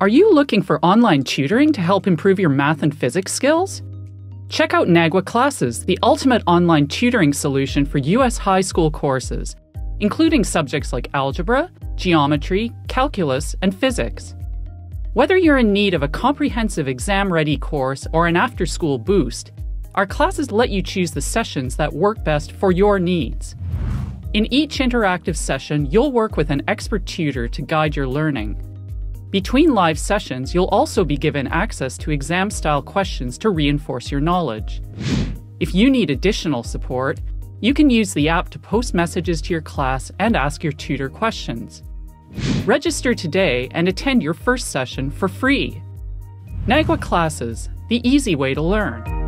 Are you looking for online tutoring to help improve your math and physics skills? Check out NAGWA Classes, the ultimate online tutoring solution for U.S. high school courses, including subjects like algebra, geometry, calculus, and physics. Whether you're in need of a comprehensive exam ready course or an after school boost, our classes let you choose the sessions that work best for your needs. In each interactive session, you'll work with an expert tutor to guide your learning. Between live sessions, you'll also be given access to exam style questions to reinforce your knowledge. If you need additional support, you can use the app to post messages to your class and ask your tutor questions. Register today and attend your first session for free. NAGWA Classes, the easy way to learn.